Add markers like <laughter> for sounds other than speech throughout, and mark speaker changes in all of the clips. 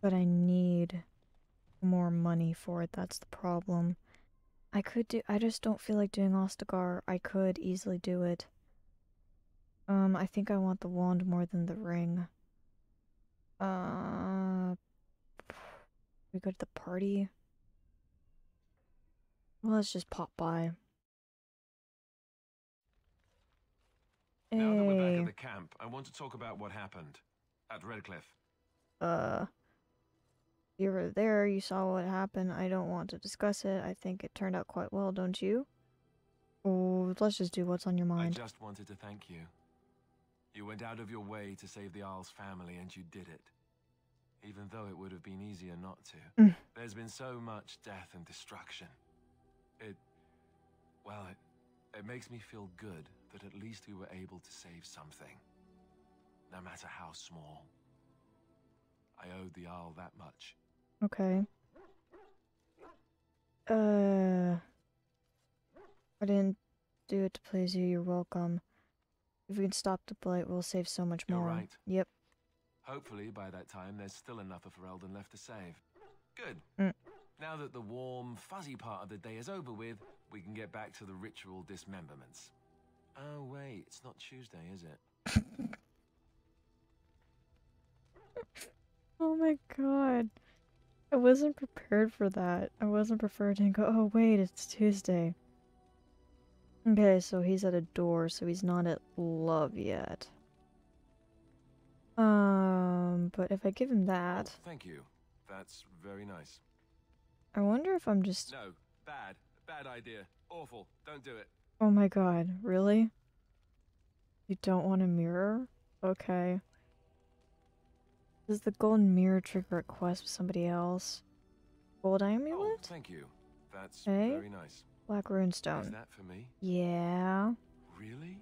Speaker 1: But I need more money for it, that's the problem. I could do- I just don't feel like doing Ostagar. I could easily do it. Um, I think I want the wand more than the ring. Uh, we go to the party. Well, let's just pop by.
Speaker 2: Now that we're back at the camp, I want to talk about what happened at Redcliffe.
Speaker 1: uh, you were there, you saw what happened. I don't want to discuss it. I think it turned out quite well, don't you? Oh, let's just do what's on your mind.
Speaker 2: I just wanted to thank you. You went out of your way to save the Arl's family, and you did it. Even though it would have been easier not to.
Speaker 1: Mm.
Speaker 2: There's been so much death and destruction. It. Well, it, it makes me feel good that at least we were able to save something. No matter how small. I owed the Isle that much.
Speaker 1: Okay. Uh, I didn't do it to please you. You're welcome. If we can stop the blight, we'll save so much more.
Speaker 2: You're right.
Speaker 1: Yep.
Speaker 2: Hopefully, by that time, there's still enough of Ferelden left to save. Good.
Speaker 1: Mm.
Speaker 2: Now that the warm, fuzzy part of the day is over with, we can get back to the ritual dismemberments. Oh, wait, it's not Tuesday, is it? <laughs>
Speaker 1: Oh my god. I wasn't prepared for that. I wasn't prepared to go, oh wait, it's Tuesday. Okay, so he's at a door, so he's not at love yet. Um, but if I give him that,
Speaker 2: thank you. That's very nice.
Speaker 1: I wonder if I'm just.
Speaker 2: No, bad. Bad idea. Awful. Don't do it.
Speaker 1: Oh my god, really? You don't want a mirror? Okay. Does the golden mirror trigger a quest with somebody else? Gold
Speaker 2: Oh,
Speaker 1: amulet?
Speaker 2: thank you. That's
Speaker 1: Okay.
Speaker 2: very nice.
Speaker 1: Black
Speaker 2: Is
Speaker 1: runestone.
Speaker 2: that for me?
Speaker 1: Yeah.
Speaker 2: Really?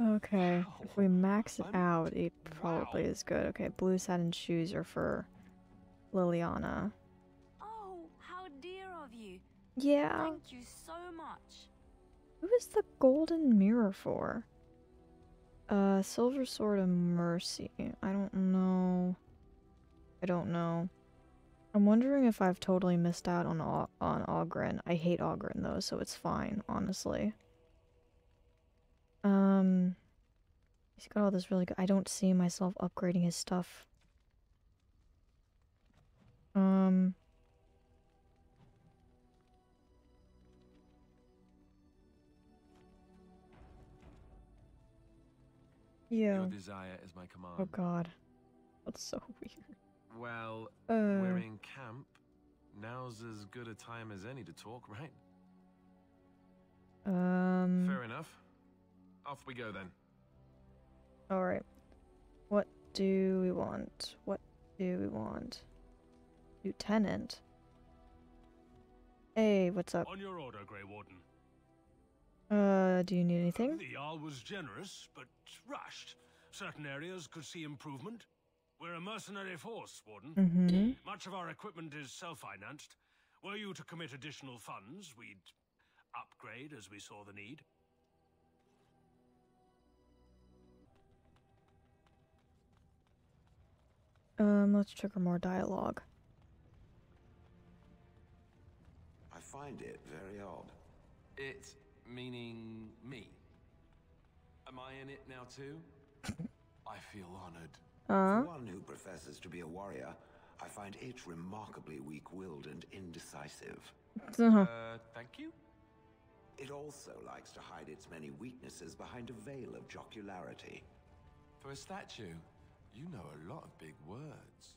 Speaker 1: Okay. If we max it
Speaker 2: I'm-
Speaker 1: out, it probably
Speaker 2: wow.
Speaker 1: is good. Okay, blue satin shoes are for Leliana.
Speaker 3: Oh, how dear of you.
Speaker 1: Yeah.
Speaker 3: Thank you so much.
Speaker 1: Who is the golden mirror for? Uh, Silver Sword of Mercy. I don't know. I don't know. I'm wondering if I've totally missed out on on Oghren. I hate Oghren though, so it's fine, honestly. Um, he's got all this really good. I don't see myself upgrading his stuff. Um. Yeah.
Speaker 2: Your desire is my command.
Speaker 1: Oh god. That's so <laughs> weird.
Speaker 2: Well,
Speaker 1: Uh,
Speaker 2: we're in camp. Now's as good a time as any to talk, right?
Speaker 1: um
Speaker 2: Fair enough. Off we go then.
Speaker 1: Alright. What do we want? What do we want? Lieutenant. Hey, what's up?
Speaker 4: On your order, Grey Warden.
Speaker 1: Uh, do you need anything?
Speaker 4: The Jarl was generous, but rushed. Certain areas could see improvement. We're a mercenary force, Warden.
Speaker 1: Mm-hmm.
Speaker 4: Much of our equipment is self-financed. Were you to commit additional funds, we'd upgrade as we saw the need.
Speaker 1: Um, let's trigger more dialogue.
Speaker 5: I find it very odd.
Speaker 2: It meaning me. Am I in it now too? I feel honored.
Speaker 1: Uh,
Speaker 5: For one who professes to be a warrior, I find it remarkably weak-willed and indecisive.
Speaker 1: uh,
Speaker 2: Uh, thank you.
Speaker 5: It also likes to hide its many weaknesses behind a veil of jocularity.
Speaker 2: For a statue, you know a lot of big words.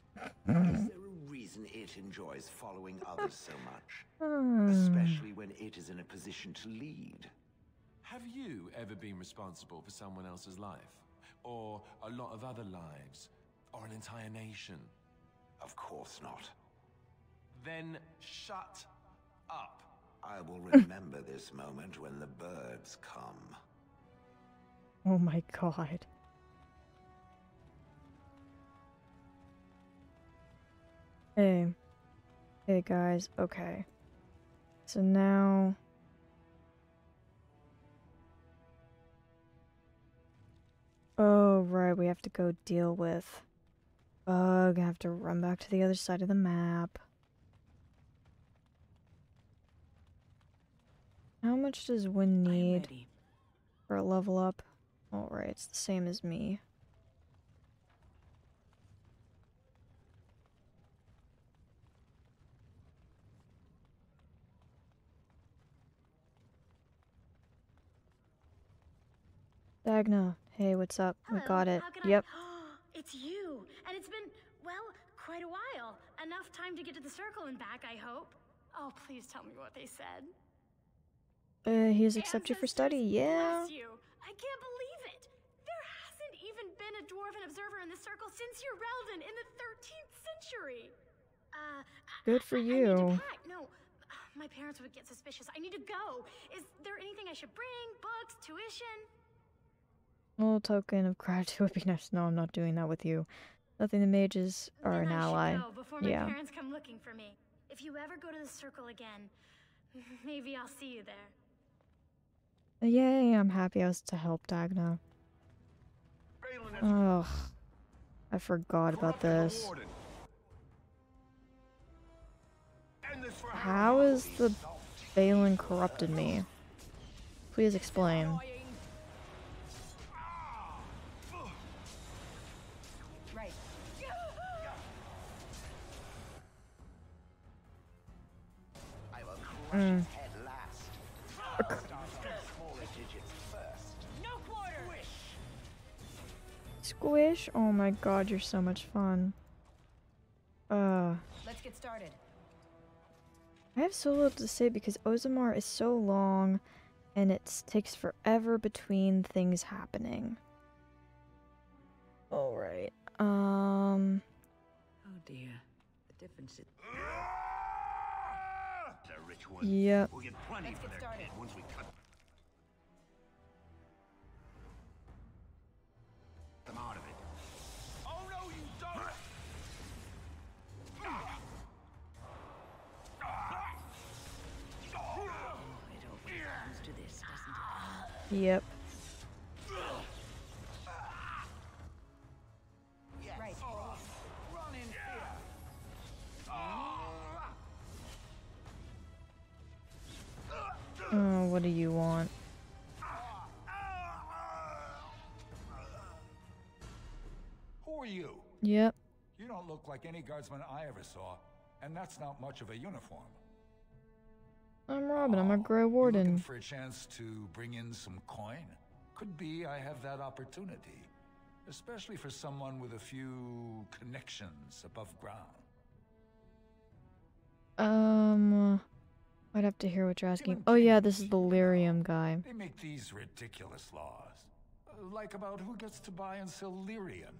Speaker 5: Is there a reason it enjoys following others so much?
Speaker 1: hmm.
Speaker 5: Especially when it is in a position to lead.
Speaker 2: Have you ever been responsible for someone else's life? Or a lot of other lives? Or an entire nation?
Speaker 5: Of course not.
Speaker 2: Then shut up.
Speaker 5: I will remember this moment when the birds come.
Speaker 1: Oh my god. Hey. Hey guys, okay. So now. Oh, right, we have to go deal with Ugh, I have to run back to the other side of the map. How much does
Speaker 6: Wynne
Speaker 1: need for a level up? Alright, it's the same as me. Dagna, hey, what's up? We got it. Yep.
Speaker 7: I... <gasps> it's you! And it's been, well, quite a while. Enough time to get to the circle and back, I hope. Oh, please tell me what they said.
Speaker 1: Uh, he's accepted you for study, yeah.
Speaker 7: Bless you. I can't believe it. There hasn't even been a dwarven observer in the circle since your Reldon in the 13th century. Uh,
Speaker 1: Good for
Speaker 7: I- I
Speaker 1: you.
Speaker 7: pack. No, my parents would get suspicious. I need to go. Is there anything I should bring? Books, tuition?
Speaker 1: A little token of gratitude <laughs> would be nice. No, I'm not doing that with you. Nothing the mages are
Speaker 7: then
Speaker 1: an
Speaker 7: I
Speaker 1: ally.
Speaker 7: go before my
Speaker 1: Yeah.
Speaker 7: parents come looking for me. If you ever go to the circle again, <laughs> maybe I'll see you there.
Speaker 1: Uh, Yay, I'm happy I was to help Dagna. Ugh. I forgot about this. How is the Bhelen corrupted me? Please explain.
Speaker 6: Quarter.
Speaker 1: Squish? Oh my god, you're so much fun. Uh,
Speaker 6: Let's get started.
Speaker 1: I have so little to say because Orzammar is so long and it takes forever between things happening. Alright. Um,
Speaker 6: Oh dear. The difference is.
Speaker 5: A rich one.
Speaker 1: yep.
Speaker 5: We'll get plenty
Speaker 6: Let's
Speaker 5: for
Speaker 6: get
Speaker 5: their
Speaker 6: started.
Speaker 5: once we cut them out of it. Oh no, you don't!
Speaker 6: It always comes to this, doesn't it?
Speaker 1: Yep. What do you want?
Speaker 8: Who are you?
Speaker 1: Yep.
Speaker 8: You don't look like any guardsman I ever saw, and that's not much of a uniform.
Speaker 1: I'm Robin. I'm a
Speaker 8: Oh,
Speaker 1: Grey
Speaker 8: Looking
Speaker 1: Warden.
Speaker 8: for a chance to bring in some coin? Could be I have that opportunity, especially for someone with a few connections above ground.
Speaker 1: Um, I'd have to hear what you're asking. Oh yeah, this is the lyrium guy.
Speaker 8: They make these ridiculous laws, uh, like about who gets to buy and sell lyrium,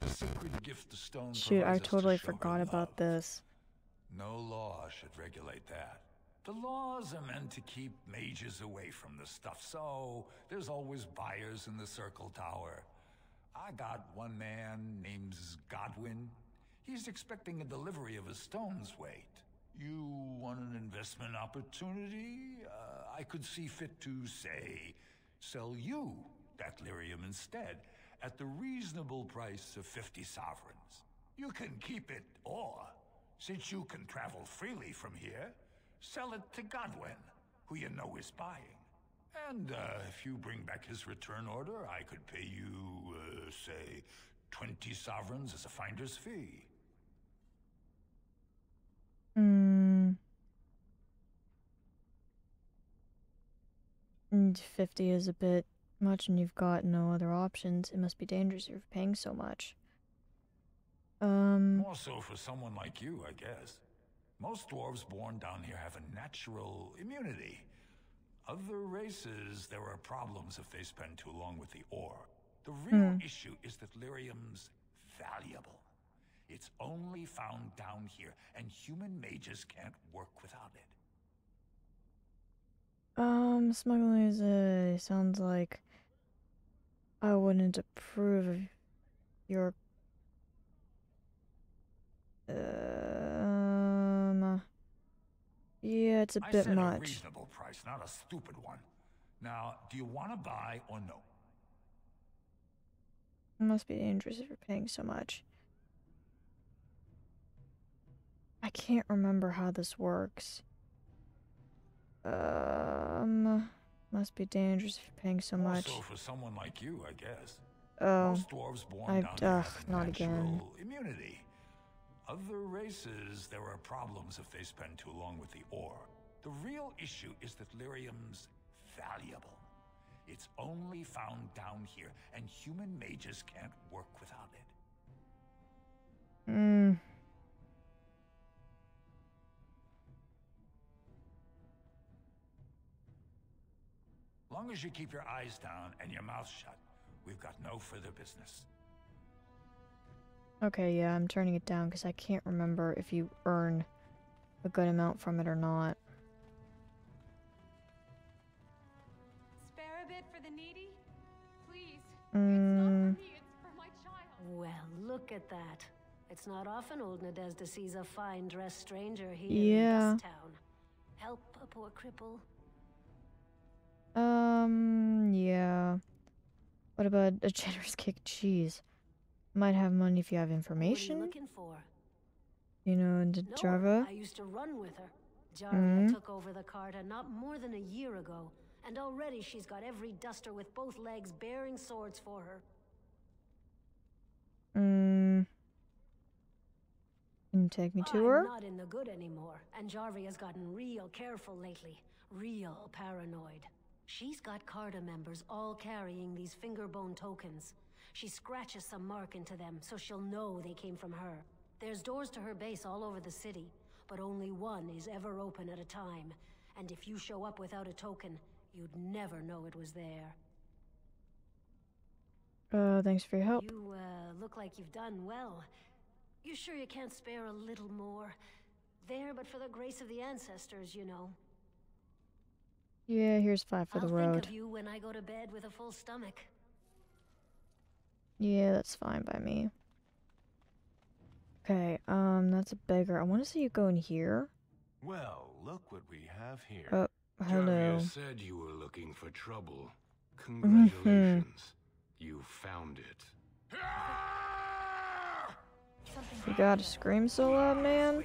Speaker 8: the sacred gift the stone.
Speaker 1: Shoot, I
Speaker 8: provides us to
Speaker 1: totally forgot about this.
Speaker 8: No law should regulate that. The laws are meant to keep mages away from the stuff, so there's always buyers in the Circle Tower. I got one man named Godwin. He's expecting a delivery of a stone's weight. You want an investment opportunity? Uh, I could see fit to, say, sell you that lyrium instead at the reasonable price of 50 sovereigns. You can keep it, or, since you can travel freely from here, sell it to Godwin, who you know is buying. And uh, if you bring back his return order, I could pay you, uh, say, 20 sovereigns as a finder's fee.
Speaker 1: Hmm. Mm, 50 is a bit much and you've got no other options. It must be dangerous if you're paying so much. Um,
Speaker 8: More so for someone like you, I guess. Most dwarves born down here have a natural immunity. Other races, there are problems if they spend too long with the ore. The real issue is that lyrium's valuable. It's only found down here, and human mages can't work without it.
Speaker 1: Um, smuggling is, uh, sounds like I wouldn't approve of your, um, yeah, it's a
Speaker 8: I
Speaker 1: bit
Speaker 8: said a
Speaker 1: much.
Speaker 8: reasonable price, not a stupid one. Now, do you want to buy or no?
Speaker 1: It must be dangerous if you're paying so much. I can't remember how this works. Um, must be dangerous if you're paying so much.
Speaker 8: Also for someone like you, I guess.
Speaker 1: Oh,
Speaker 8: Most dwarves born
Speaker 1: I-
Speaker 8: down
Speaker 1: ugh, not again.
Speaker 8: immunity. Other races, there are problems if they spend too long with the ore. The real issue is that lyrium's valuable. It's only found down here, and human mages can't work without it.
Speaker 1: mm,
Speaker 8: Long as you keep your eyes down and your mouth shut, we've got no further business.
Speaker 1: okay, yeah, I'm turning it down because I can't remember if you earn a good amount from it or not.
Speaker 9: Spare a bit for the needy? Please.
Speaker 1: Mm,
Speaker 9: me, it's for my child.
Speaker 10: Well, look at that. It's not often old Nadezda sees a fine dressed stranger here
Speaker 1: Yeah.
Speaker 10: in this town. Help a poor cripple.
Speaker 1: Um, yeah. What about a <laughs> generous kick? cheese? Might have money if you have
Speaker 10: What are you
Speaker 1: information.
Speaker 10: looking for?
Speaker 1: You know, and
Speaker 10: No,
Speaker 1: Java.
Speaker 10: I used to run with her. Jarvia
Speaker 1: Mhm.
Speaker 10: took over the Carta not more than a year ago, and already she's got every duster with both legs bearing swords for her.
Speaker 1: Mm. Can you take me to
Speaker 10: I'm
Speaker 1: her?
Speaker 10: not in the good anymore, and Jarvia has gotten real careful lately. Real paranoid. She's got Carta members all carrying these fingerbone tokens. She scratches some mark into them so she'll know they came from her. There's doors to her base all over the city, but only one is ever open at a time. And if you show up without a token, you'd never know it was there.
Speaker 1: Uh, thanks for your help.
Speaker 10: You, uh, look like you've done well. You sure you can't spare a little more? There, but for the grace of the ancestors, you know.
Speaker 1: Yeah, here's five for
Speaker 10: I'll
Speaker 1: the
Speaker 10: think
Speaker 1: road.
Speaker 10: of you when I go to bed with a full stomach.
Speaker 1: Yeah, that's fine by me. Okay, um, that's a beggar. I want to see you go in here.
Speaker 11: Well, look what we have here.
Speaker 1: Oh, hello.
Speaker 12: Jarvia said you were looking for trouble.
Speaker 1: Mm-hmm.
Speaker 12: Congratulations. You found it.
Speaker 1: You gotta scream so loud, man.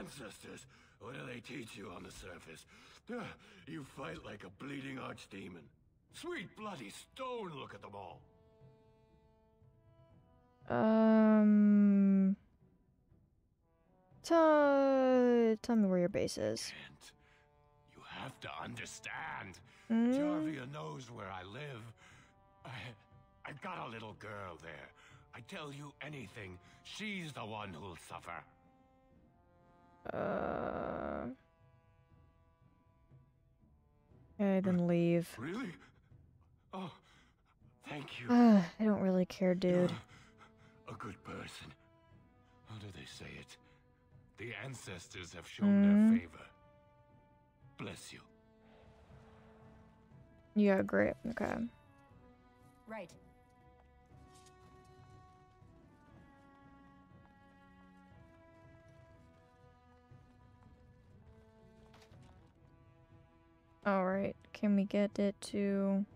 Speaker 12: Ancestors. What do they teach you on the surface? You fight like a bleeding archdemon. Sweet bloody stone, look at them all.
Speaker 1: Um. Tell, tell me where your base is.
Speaker 12: Kent, you have to understand.
Speaker 1: Hmm?
Speaker 12: Jarvia knows where I live. I, I've got a little girl there. I tell you anything, she's the one who'll suffer.
Speaker 1: Uh. Okay, then leave.
Speaker 12: Really? Oh, thank you.
Speaker 1: Ah, <sighs> I don't really care, dude.
Speaker 12: A good person. How do they say it? The ancestors have shown their
Speaker 1: Mm.
Speaker 12: favor. Bless you.
Speaker 1: Yeah, great. Okay.
Speaker 6: Right.
Speaker 1: Alright, can we get it to.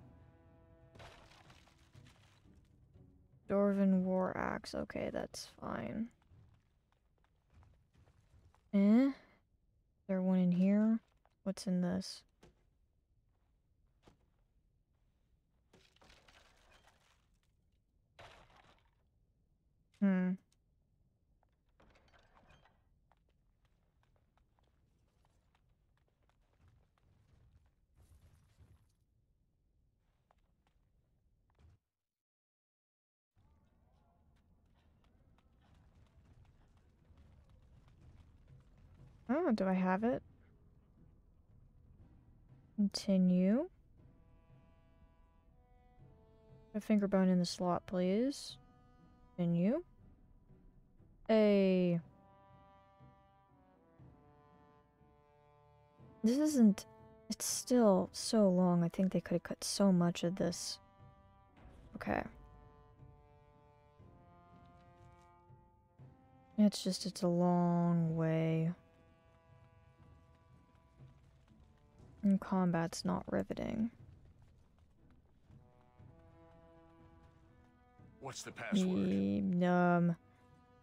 Speaker 1: Dwarven War Axe. Okay, that's fine. Eh? There one in here? What's in this? Hmm. Oh, do I have it? Continue. A finger bone in the slot, please. Continue. A This isn't. It's still so long. I think they could have cut so much of this. Okay. It's just, it's a long way. And combat's not riveting.
Speaker 13: What's the password?
Speaker 1: Ye- Um,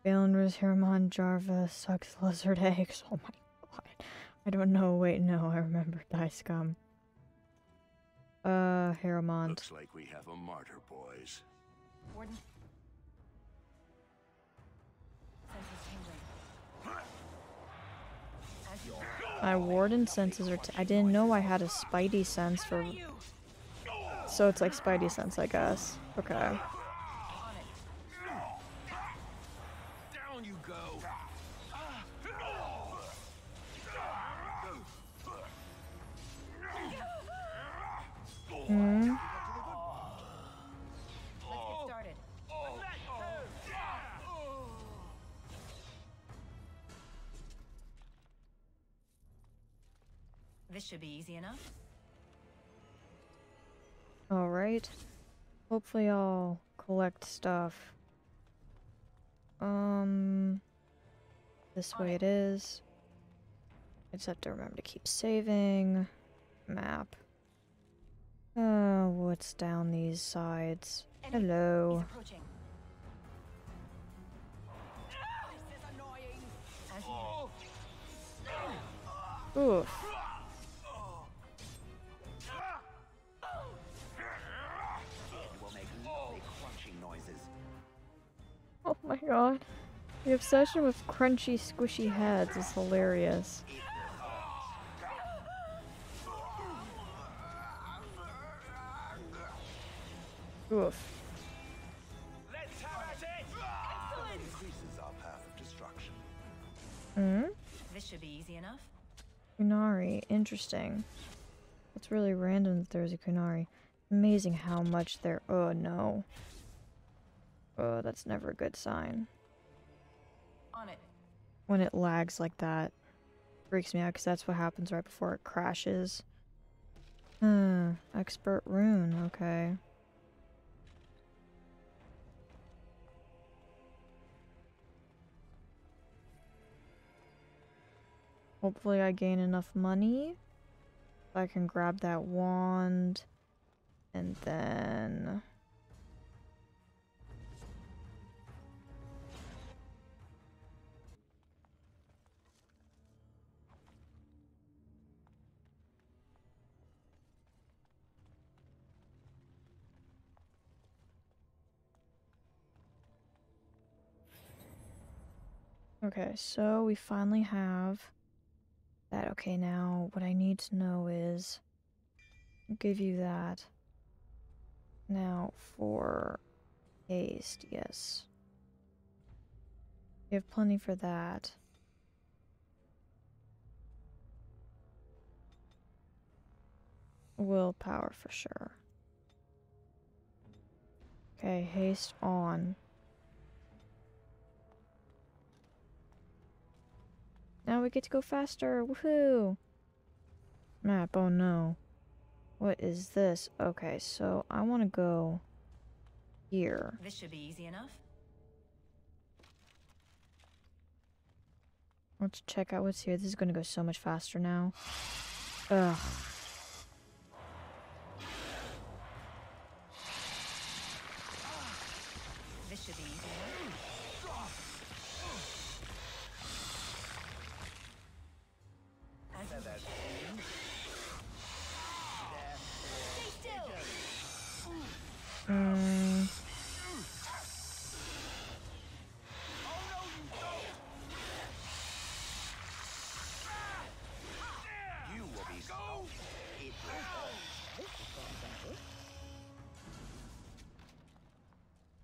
Speaker 1: Valenris Hermon Jarvia sucks lizard <laughs> eggs. Oh my god. I don't know. Wait, no, I remember Dice Gum. Uh, Hermon.
Speaker 13: Looks like we have a martyr, boys.
Speaker 6: Warden. Senses tingling. As you
Speaker 1: My warden senses are. I didn't know I had a spidey sense for. So it's like spidey sense, I guess. Okay.
Speaker 6: Should be easy enough.
Speaker 1: Alright. Hopefully I'll collect stuff. Um this way it is. I just have to remember to keep saving. Map. Uh what's down these sides?
Speaker 6: Enemy.
Speaker 1: Hello.
Speaker 6: He's approaching. As
Speaker 1: Oof. God. The obsession with crunchy, squishy heads is hilarious. Oof.
Speaker 5: Increases our path of destruction.
Speaker 1: Hmm?
Speaker 6: This should be easy enough.
Speaker 1: Qunari, interesting. It's really random that there's a Qunari. Amazing how much there. Oh no. Oh, that's never a good sign.
Speaker 6: On it.
Speaker 1: When it lags like that, freaks me out because that's what happens right before it crashes. Hmm, expert rune, okay. Hopefully I gain enough money. I can grab that wand. And then... Okay, so we finally have that. Okay, now what I need to know is give you that. Now for haste, yes. You have plenty for that. Willpower for sure. Okay, haste on. Now we get to go faster. Woohoo! Map, oh no. What is this? Okay, so I want to go here.
Speaker 6: This should be easy enough.
Speaker 1: Let's check out what's here. This is going to go so much faster now. Ugh.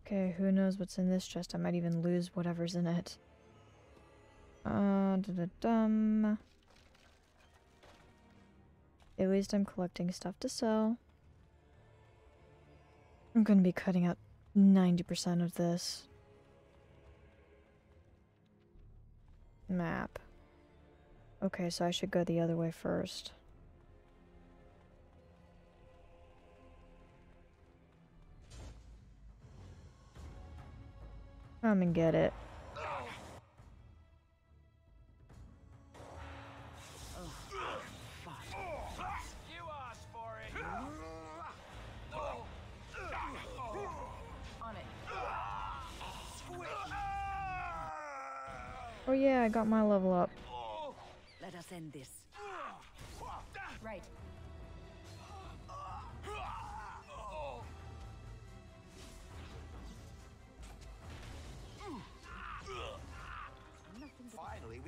Speaker 1: Okay, who knows what's in this chest? I might even lose whatever's in it. Uh, da da dum. At least I'm collecting stuff to sell. I'm gonna be cutting out 90% of this. Map. Okay, so I should go the other way first. Come and get it. Oh yeah, I got my level up.
Speaker 6: Let us end this. Right.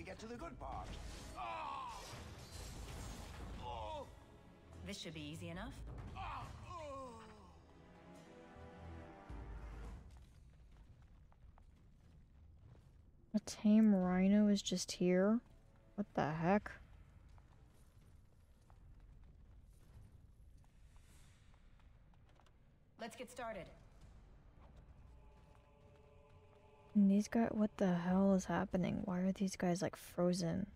Speaker 5: Get to the good part.
Speaker 6: This should be easy enough.
Speaker 1: A tame rhino is just here? What the heck?
Speaker 6: Let's get started.
Speaker 1: And these guys, what the hell is happening? Why are these guys like frozen?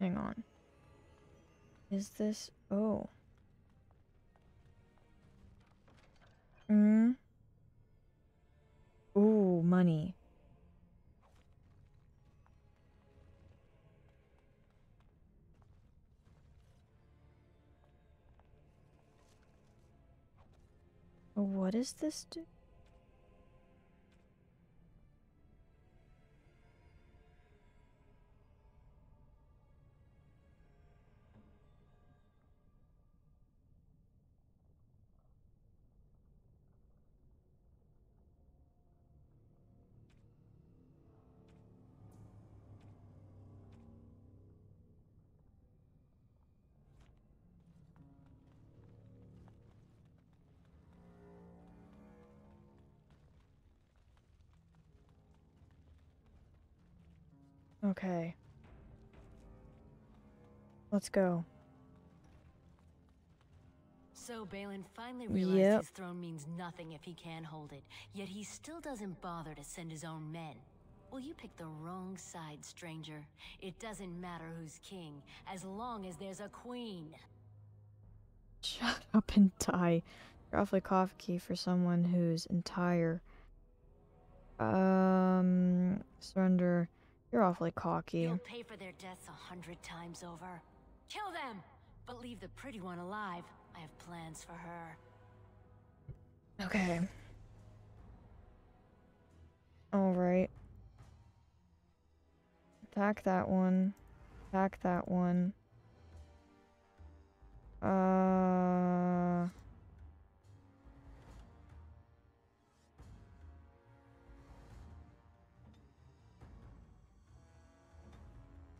Speaker 1: Hang on. Is this. Oh. Hmm. Ooh, money. What is this do? Okay. Let's go.
Speaker 10: So Bhelen finally realized
Speaker 1: Yep.
Speaker 10: his throne means nothing if he can't hold it, yet he still doesn't bother to send his own men. Well, you picked the wrong side, stranger. It doesn't matter who's king, as long as there's a queen.
Speaker 1: Shut up and die. You're awfully cocky for someone whose entire um surrender. You're awfully cocky.
Speaker 10: You'll pay for their deaths a hundred times over. Kill them, but leave the pretty one alive. I have plans for her.
Speaker 1: Okay. Alright. Attack that one. Attack that one. Uh.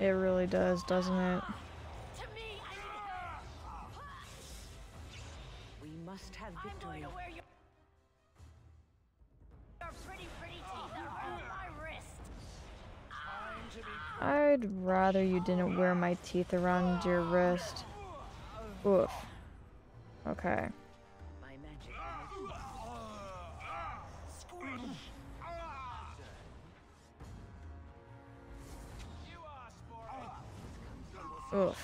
Speaker 5: It
Speaker 1: really does, doesn't it?
Speaker 10: To me, I
Speaker 6: We must have
Speaker 10: I'm going
Speaker 6: victory.
Speaker 10: to wear your, your pretty, pretty teeth around my wrist. Ah.
Speaker 1: I'd rather you didn't wear my teeth around your wrist. Oof. Okay.
Speaker 5: Foot.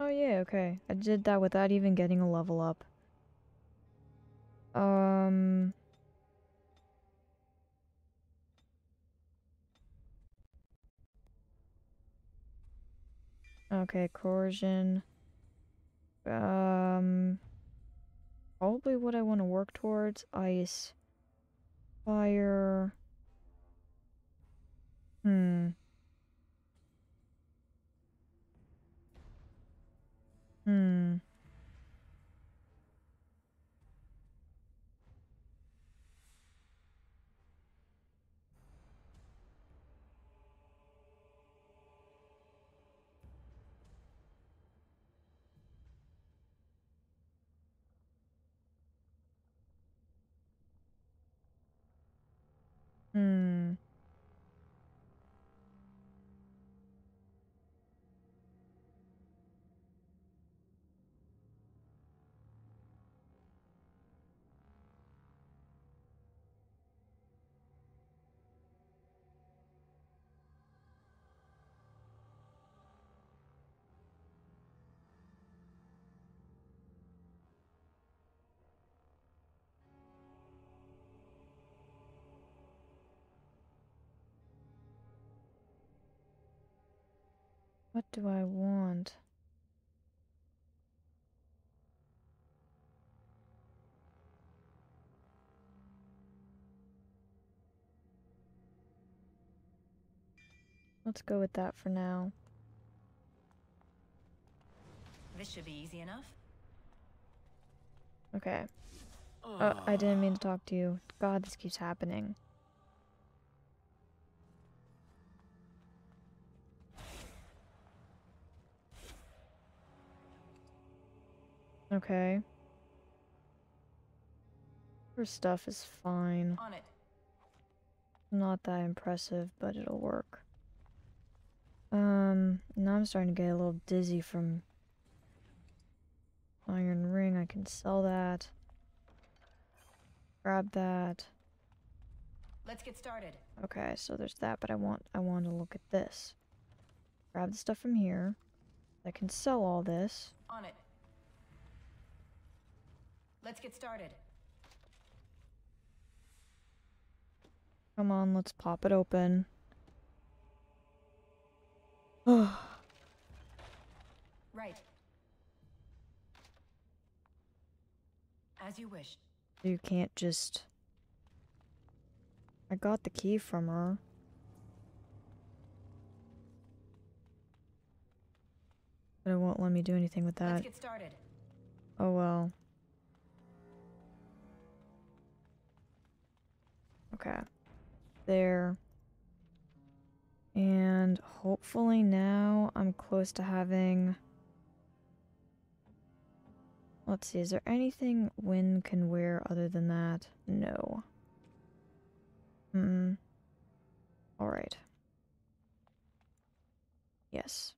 Speaker 1: Oh yeah, okay. I did that without even getting a level up. Um Okay, coercion. Um probably what I want to work towards ice fire Hmm. Hmm. What do I want? Let's go with that for now.
Speaker 6: This should be easy enough.
Speaker 1: Okay. Oh, I didn't mean to talk to you. God, this keeps happening. Okay. Her stuff is fine.
Speaker 6: On it.
Speaker 1: Not that impressive, but it'll work. Um, now I'm starting to get a little dizzy from iron ring. I can sell that. Grab that.
Speaker 6: Let's get started.
Speaker 1: Okay, so there's that, but I want I want to look at this. Grab the stuff from here. I can sell all this.
Speaker 6: On it. Let's get started.
Speaker 1: Come on, let's pop it open. <sighs>
Speaker 6: right. As you wish.
Speaker 1: You can't just... I got the key from her. But it won't let me do anything with that.
Speaker 6: Let's get started.
Speaker 1: Oh well. Okay. There. And hopefully now I'm close to having... Let's see, is there anything Wynne can wear other than that? No. Hmm. Alright. Yes.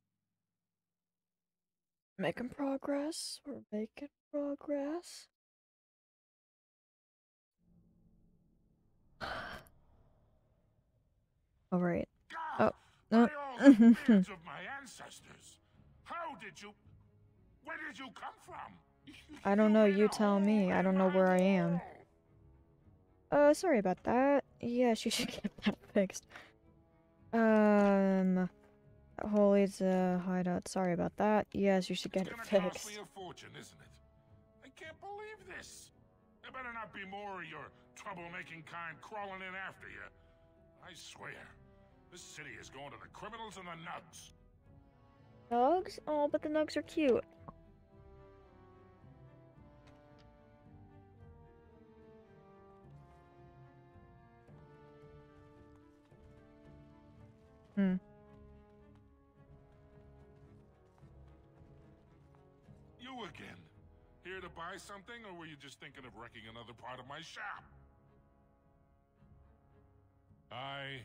Speaker 1: Making progress. We're making progress.
Speaker 13: You come from? <laughs>
Speaker 1: I don't know, you tell me. I don't know where I am. Uh, sorry about that. Yes, <laughs> you should get that fixed. Um... Holy's uh, hideout. Sorry about that. Yes, you should get it fixed.
Speaker 13: a fortune, isn't it? I can't believe this. There better not be more of your troublemaking kind crawling in after you. I swear, this city is going to the criminals and the nugs.
Speaker 1: Nugs? Oh, but the nugs are cute. Hmm.
Speaker 13: You again. Here to buy something, or were you just thinking of wrecking another part of my shop? I...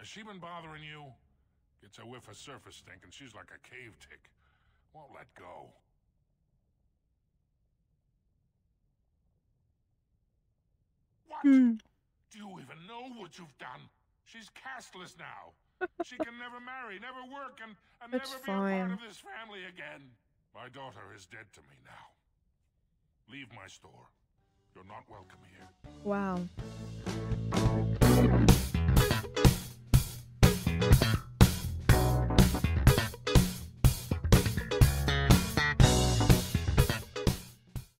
Speaker 13: Has she been bothering you? Gets a whiff of surface stink and she's like a cave tick. Won't let go. What?
Speaker 1: Hmm.
Speaker 13: Do you even know what you've done? She's casteless now. <laughs> she can never marry, never work, and, and never be a part of this family again. My daughter is dead to me now. Leave my store. You're not welcome here.
Speaker 1: Wow.